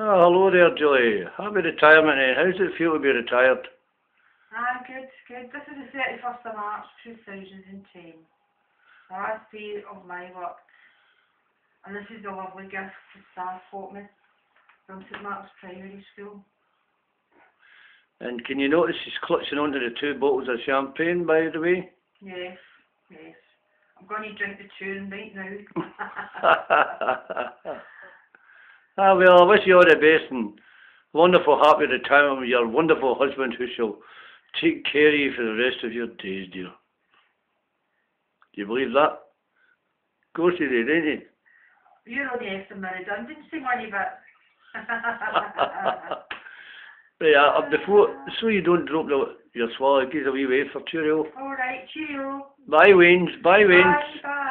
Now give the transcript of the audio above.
Oh, hello there, Julie. Happy retirement, eh? How does it feel to be retired? Ah, good, good. This is the 31st of March 2010. The last day of my work. And this is the lovely gift the staff bought me from St Mark's Primary School. And can you notice he's clutching onto the two bottles of champagne, by the way? Yes, yes. I'm going to drink the tune right now. ah, well, I wish you all the best and wonderful happy retirement with your wonderful husband who shall take care of you for the rest of your days, dear. Do you believe that? Of course you did, didn't you? You're only after my redundancy money, but... Yeah, uh, before, so you don't drop the, your swallow, give a wee wave for cheerio. Alright, cheerio. Bye, Waynes. Bye, Waynes. Bye, bye.